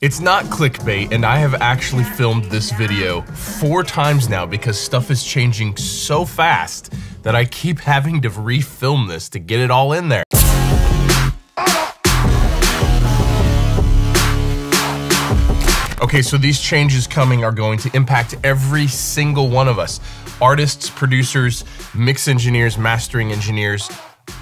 It's not clickbait, and I have actually filmed this video four times now because stuff is changing so fast that I keep having to refilm this to get it all in there. Okay, so these changes coming are going to impact every single one of us artists, producers, mix engineers, mastering engineers,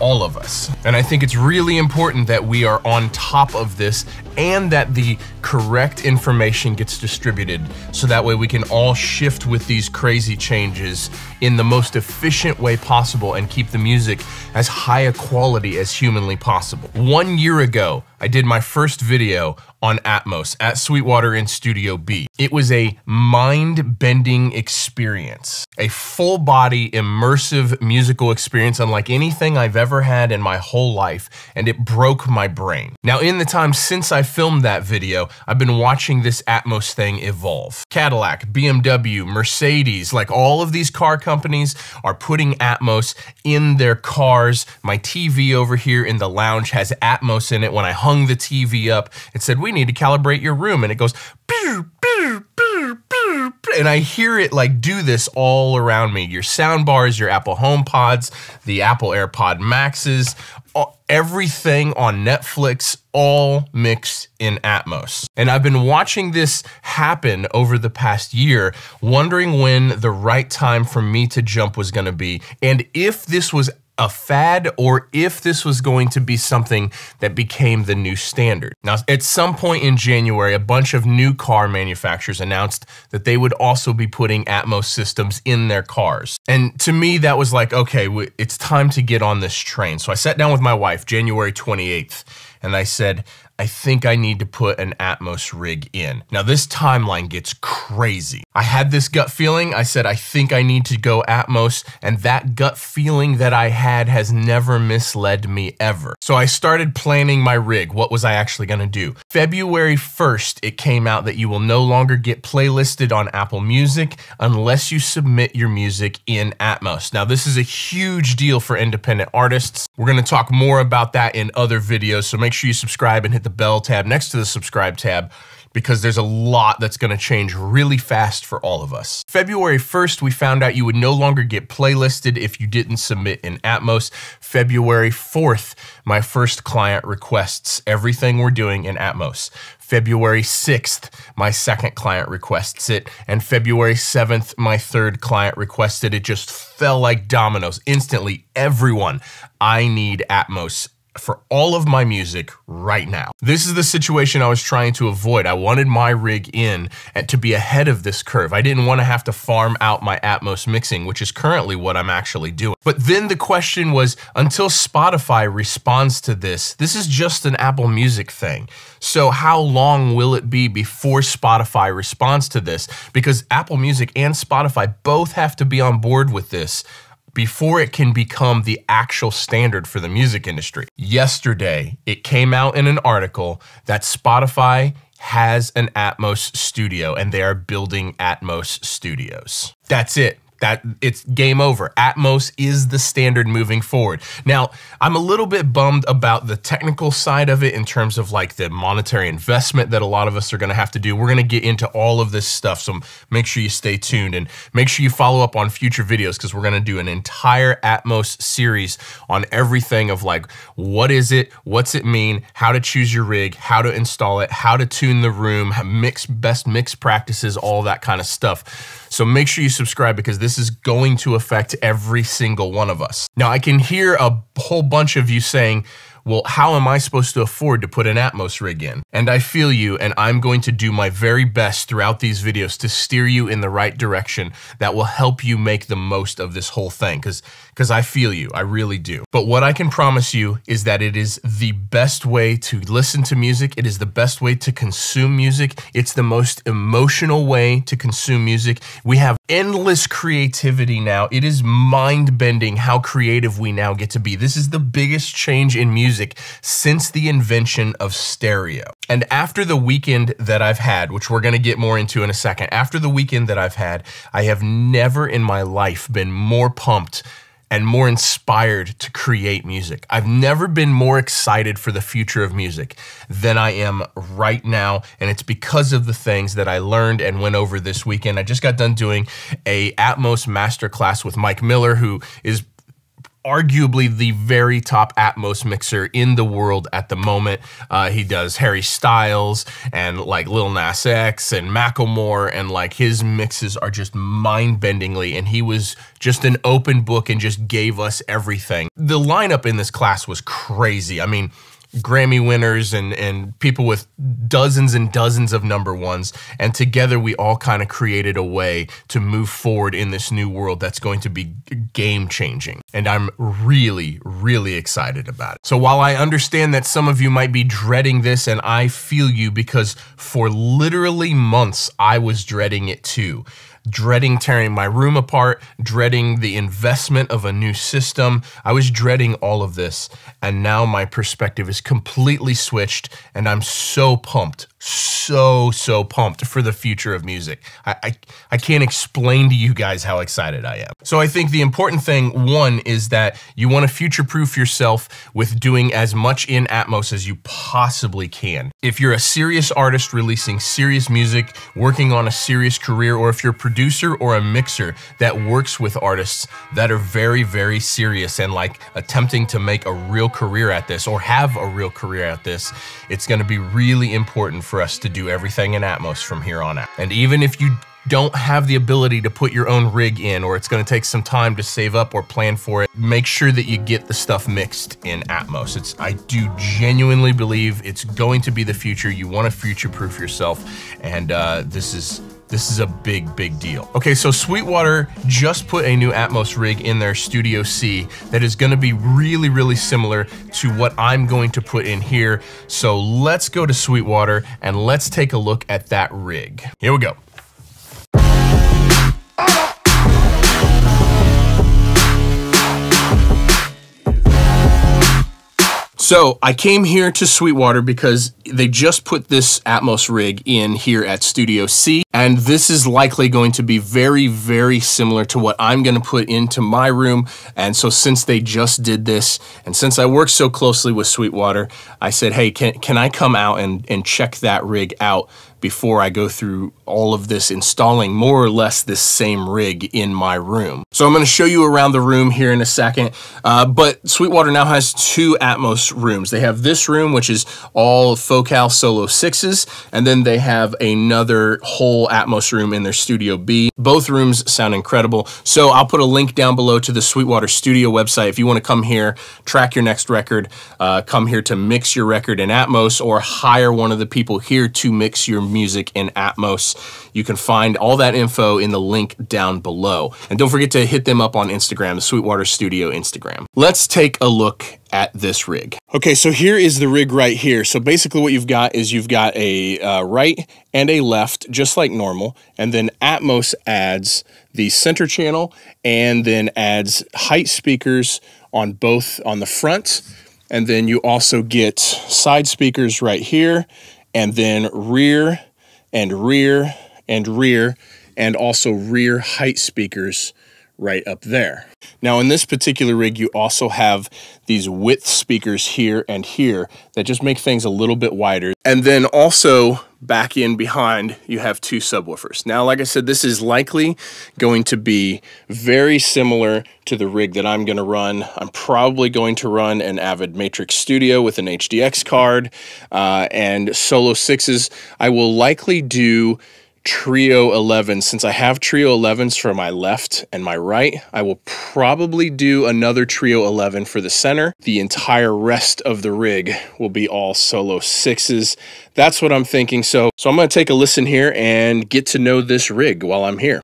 all of us. And I think it's really important that we are on top of this and that the correct information gets distributed so that way we can all shift with these crazy changes in the most efficient way possible and keep the music as high a quality as humanly possible. One year ago, I did my first video on Atmos at Sweetwater in Studio B. It was a mind bending experience, a full body, immersive musical experience unlike anything I've ever had in my whole life, and it broke my brain. Now, in the time since I filmed that video, I've been watching this Atmos thing evolve. Cadillac, BMW, Mercedes, like all of these car companies are putting Atmos in their cars. My TV over here in the lounge has Atmos in it. When I hung the TV up, it said, We need to calibrate your room. And it goes, and I hear it like do this all around me. Your sound bars, your Apple Home Pods, the Apple AirPod Maxes, everything on Netflix, all mixed in Atmos. And I've been watching this happen over the past year, wondering when the right time for me to jump was gonna be, and if this was a fad or if this was going to be something that became the new standard. Now, at some point in January, a bunch of new car manufacturers announced that they would also be putting Atmos systems in their cars. And to me, that was like, okay, it's time to get on this train. So I sat down with my wife January 28th and I said, I think I need to put an Atmos rig in. Now, this timeline gets crazy. I had this gut feeling. I said, I think I need to go Atmos, and that gut feeling that I had has never misled me ever. So I started planning my rig. What was I actually gonna do? February 1st, it came out that you will no longer get playlisted on Apple Music unless you submit your music in Atmos. Now, this is a huge deal for independent artists. We're gonna talk more about that in other videos, so make sure you subscribe and hit the bell tab next to the subscribe tab because there's a lot that's going to change really fast for all of us. February 1st, we found out you would no longer get playlisted if you didn't submit in Atmos. February 4th, my first client requests everything we're doing in Atmos. February 6th, my second client requests it. And February 7th, my third client requested it. Just fell like dominoes. Instantly, everyone, I need Atmos for all of my music right now. This is the situation I was trying to avoid. I wanted my rig in and to be ahead of this curve. I didn't want to have to farm out my Atmos mixing, which is currently what I'm actually doing. But then the question was until Spotify responds to this, this is just an Apple Music thing. So how long will it be before Spotify responds to this? Because Apple Music and Spotify both have to be on board with this before it can become the actual standard for the music industry. Yesterday, it came out in an article that Spotify has an Atmos studio and they are building Atmos studios. That's it that it's game over. Atmos is the standard moving forward. Now, I'm a little bit bummed about the technical side of it in terms of like the monetary investment that a lot of us are going to have to do. We're going to get into all of this stuff, so make sure you stay tuned and make sure you follow up on future videos because we're going to do an entire Atmos series on everything of like what is it, what's it mean, how to choose your rig, how to install it, how to tune the room, mix best mix practices, all that kind of stuff. So make sure you subscribe because this is going to affect every single one of us. Now, I can hear a whole bunch of you saying, well, how am I supposed to afford to put an Atmos rig in? And I feel you, and I'm going to do my very best throughout these videos to steer you in the right direction that will help you make the most of this whole thing, because because I feel you, I really do. But what I can promise you is that it is the best way to listen to music. It is the best way to consume music. It's the most emotional way to consume music. We have endless creativity now. It is mind bending how creative we now get to be. This is the biggest change in music since the invention of stereo. And after the weekend that I've had, which we're going to get more into in a second, after the weekend that I've had, I have never in my life been more pumped and more inspired to create music. I've never been more excited for the future of music than I am right now, and it's because of the things that I learned and went over this weekend. I just got done doing a Atmos masterclass with Mike Miller, who is arguably the very top Atmos mixer in the world at the moment. Uh, he does Harry Styles and like Lil Nas X and Macklemore, and like his mixes are just mind bendingly. And he was just an open book and just gave us everything. The lineup in this class was crazy. I mean, Grammy winners and and people with dozens and dozens of number ones. And together we all kind of created a way to move forward in this new world that's going to be game changing. And I'm really really excited about it. So while I understand that some of you might be dreading this and I feel you because for literally months I was dreading it too dreading tearing my room apart, dreading the investment of a new system. I was dreading all of this. And now my perspective is completely switched, and I'm so pumped so so pumped for the future of music. I, I, I can't explain to you guys how excited I am. So I think the important thing one is that you want to future proof yourself with doing as much in Atmos as you possibly can. If you're a serious artist releasing serious music, working on a serious career, or if you're producer or a mixer that works with artists that are very very serious and like attempting to make a real career at this or have a real career at this, it's going to be really important for us to do everything in Atmos from here on out. And even if you don't have the ability to put your own rig in or it's going to take some time to save up or plan for it, make sure that you get the stuff mixed in Atmos. It's I do genuinely believe it's going to be the future. You want to future-proof yourself and uh, this is this is a big, big deal. Okay, so Sweetwater just put a new Atmos rig in their Studio C that is gonna be really, really similar to what I'm going to put in here. So let's go to Sweetwater and let's take a look at that rig. Here we go. So I came here to Sweetwater because they just put this Atmos rig in here at Studio C, and this is likely going to be very, very similar to what I'm going to put into my room. And so since they just did this, and since I work so closely with Sweetwater, I said, hey, can, can I come out and, and check that rig out before I go through all of this installing more or less this same rig in my room. So I'm going to show you around the room here in a second, uh, but Sweetwater now has two Atmos rooms. They have this room, which is all Focal Solo 6s, and then they have another whole Atmos room in their Studio B. Both rooms sound incredible. So I'll put a link down below to the Sweetwater Studio website if you want to come here, track your next record, uh, come here to mix your record in Atmos, or hire one of the people here to mix your music in Atmos. You can find all that info in the link down below. And don't forget to hit them up on Instagram, the Sweetwater Studio Instagram. Let's take a look at this rig. Okay, so here is the rig right here. So basically what you've got is you've got a uh, right and a left, just like normal, and then Atmos adds the center channel and then adds height speakers on both on the front, and then you also get side speakers right here, and then rear and rear and rear, and also rear height speakers right up there. Now in this particular rig, you also have these width speakers here and here that just make things a little bit wider. And then also back in behind, you have two subwoofers. Now, like I said, this is likely going to be very similar to the rig that I'm gonna run. I'm probably going to run an Avid Matrix Studio with an HDX card uh, and Solo 6s. I will likely do Trio 11. Since I have Trio 11s for my left and my right, I will probably do another Trio 11 for the center. The entire rest of the rig will be all solo sixes. That's what I'm thinking. So, so I'm going to take a listen here and get to know this rig while I'm here.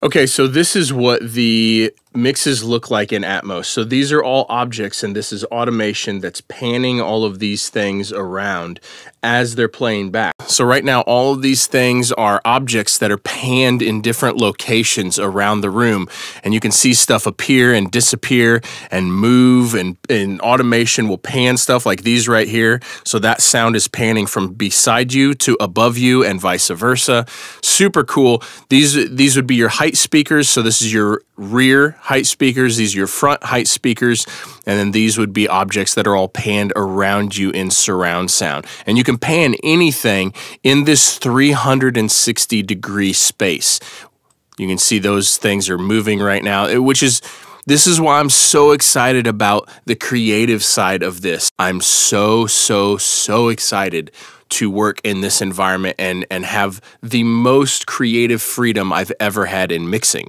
Okay, so this is what the mixes look like in Atmos. So these are all objects and this is automation that's panning all of these things around as they're playing back. So right now, all of these things are objects that are panned in different locations around the room. And you can see stuff appear and disappear and move and, and automation will pan stuff like these right here. So that sound is panning from beside you to above you and vice versa. Super cool. These, these would be your height speakers. So this is your rear height speakers. These are your front height speakers. And then these would be objects that are all panned around you in surround sound. And you can pan anything in this 360 degree space. You can see those things are moving right now, eh, which is this is why I'm so excited about the creative side of this. I'm so, so, so excited to work in this environment and, and have the most creative freedom I've ever had in mixing.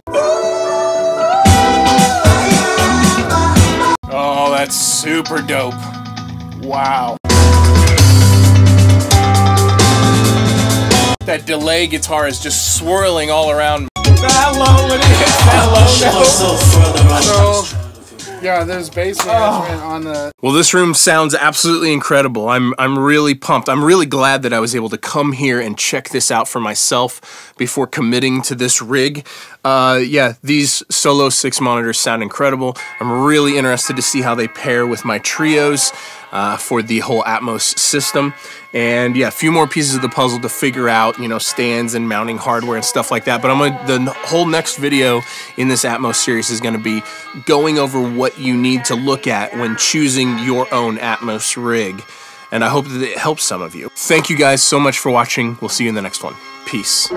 Oh, that's super dope. Wow. That delay guitar is just swirling all around. That low when it hits that low note. Yeah, there's bass management oh. on the. Well, this room sounds absolutely incredible. I'm I'm really pumped. I'm really glad that I was able to come here and check this out for myself before committing to this rig. Uh, yeah, these solo six monitors sound incredible. I'm really interested to see how they pair with my trios uh, for the whole Atmos system. And yeah, a few more pieces of the puzzle to figure out, you know, stands and mounting hardware and stuff like that. But I'm gonna, the whole next video in this Atmos series is gonna be going over what you need to look at when choosing your own Atmos rig. And I hope that it helps some of you. Thank you guys so much for watching. We'll see you in the next one. Peace.